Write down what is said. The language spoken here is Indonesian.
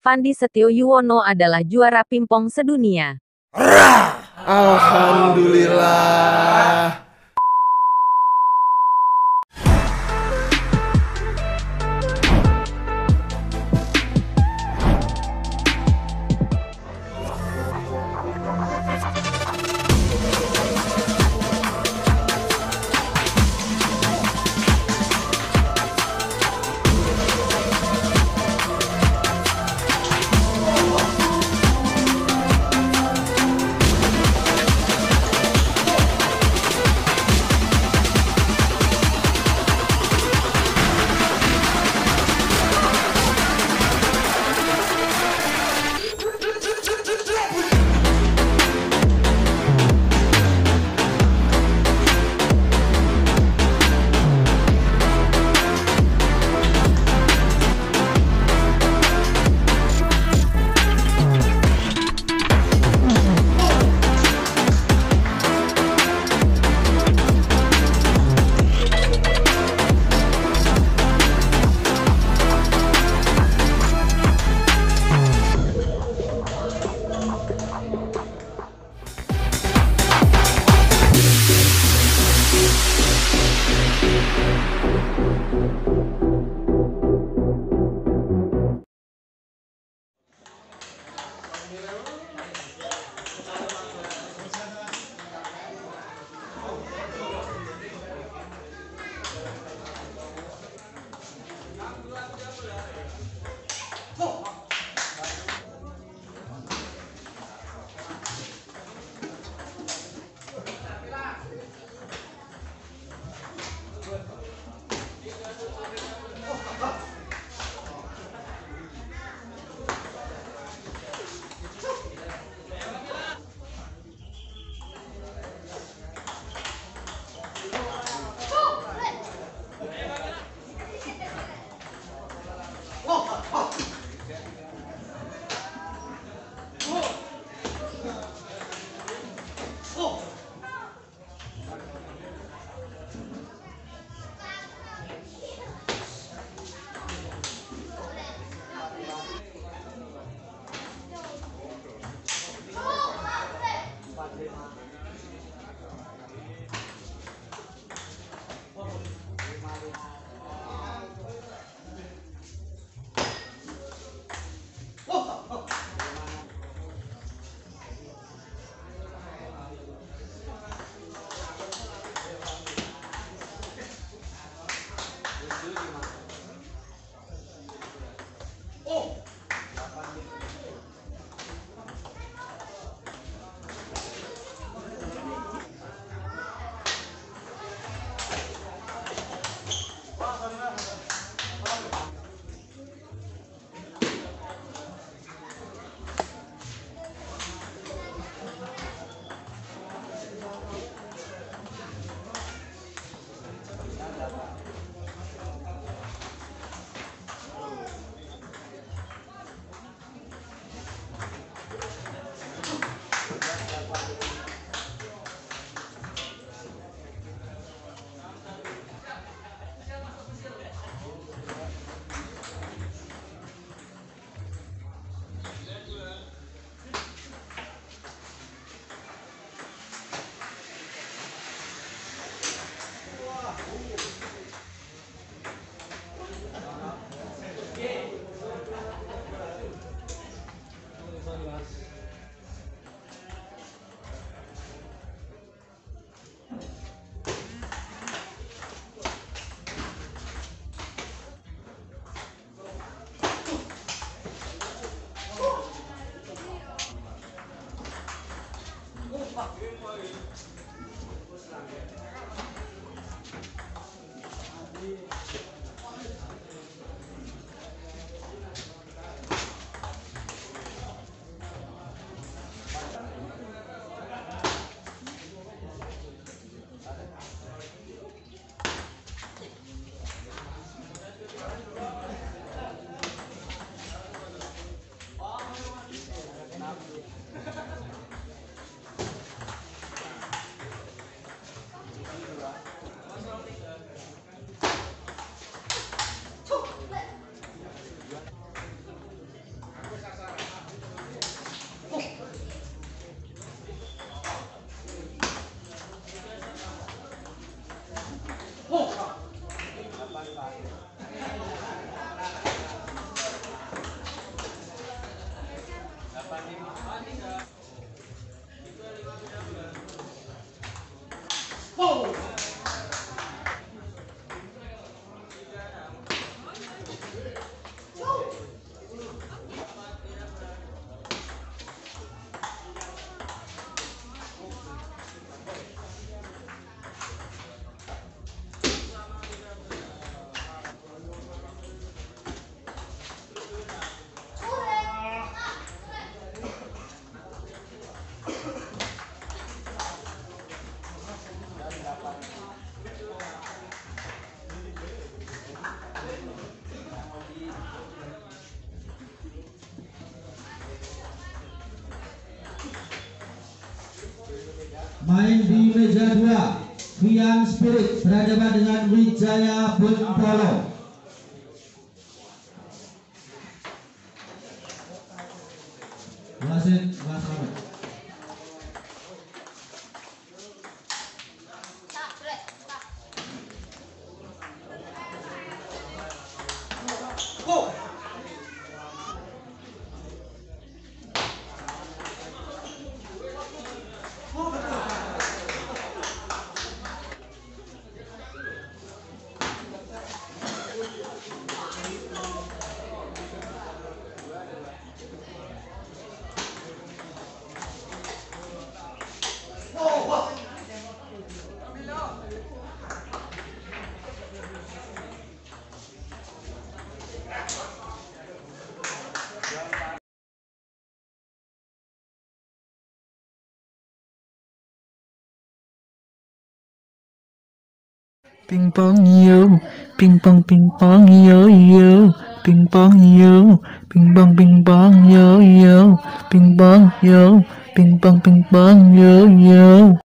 Fandi Setio Yuwono adalah juara pingpong sedunia. Alhamdulillah. Main di meja 2 Vian Spirit berhadapan dengan Wijaya Bunpolo Wasit Mas 乒乓呦，乒乓乒乓呦呦，乒乓呦，乒乓乒 pong, 乓呦，乒乓 pong.